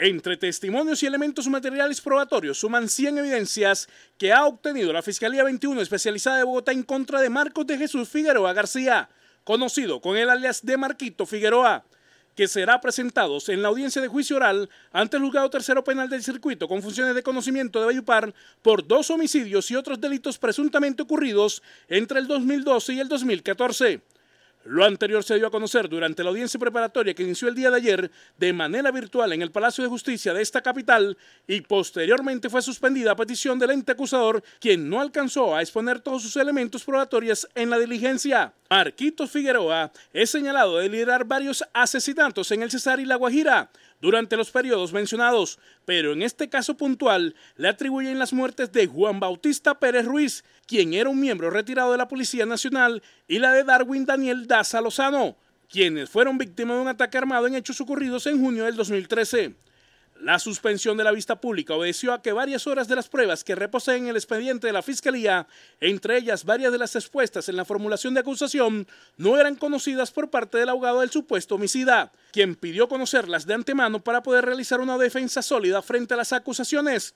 Entre testimonios y elementos materiales probatorios suman 100 evidencias que ha obtenido la Fiscalía 21 especializada de Bogotá en contra de Marcos de Jesús Figueroa García, conocido con el alias de Marquito Figueroa, que será presentado en la audiencia de juicio oral ante el juzgado tercero penal del circuito con funciones de conocimiento de Bayupar por dos homicidios y otros delitos presuntamente ocurridos entre el 2012 y el 2014. Lo anterior se dio a conocer durante la audiencia preparatoria que inició el día de ayer de manera virtual en el Palacio de Justicia de esta capital y posteriormente fue suspendida a petición del ente acusador, quien no alcanzó a exponer todos sus elementos probatorios en la diligencia. Marquitos Figueroa es señalado de liderar varios asesinatos en el Cesar y la Guajira durante los periodos mencionados, pero en este caso puntual le atribuyen las muertes de Juan Bautista Pérez Ruiz, quien era un miembro retirado de la Policía Nacional, y la de Darwin Daniel Daza Lozano, quienes fueron víctimas de un ataque armado en hechos ocurridos en junio del 2013. La suspensión de la vista pública obedeció a que varias horas de las pruebas que reposan en el expediente de la Fiscalía, entre ellas varias de las expuestas en la formulación de acusación, no eran conocidas por parte del abogado del supuesto homicida, quien pidió conocerlas de antemano para poder realizar una defensa sólida frente a las acusaciones.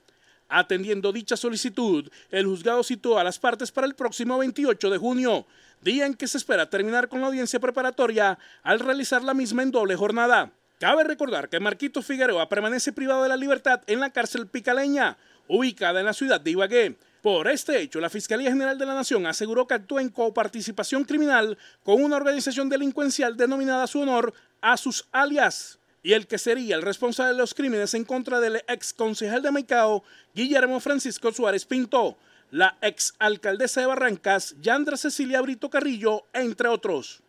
Atendiendo dicha solicitud, el juzgado citó a las partes para el próximo 28 de junio, día en que se espera terminar con la audiencia preparatoria al realizar la misma en doble jornada. Cabe recordar que Marquito Figueroa permanece privado de la libertad en la cárcel picaleña, ubicada en la ciudad de Ibagué. Por este hecho, la Fiscalía General de la Nación aseguró que actuó en coparticipación criminal con una organización delincuencial denominada a su honor a sus alias y el que sería el responsable de los crímenes en contra del ex concejal de Maicao, Guillermo Francisco Suárez Pinto, la ex alcaldesa de Barrancas, Yandra Cecilia Brito Carrillo, entre otros.